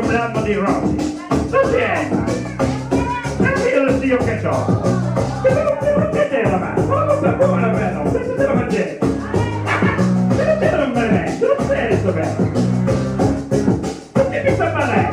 problema di Rossi. Pazienza! Perché lo zio che c'ho? Perché te la mano? Ma non come la prendo? Perché te la mangiare? Ah, Perché te la mangiare? Non sei questo bello? Perché mi sta male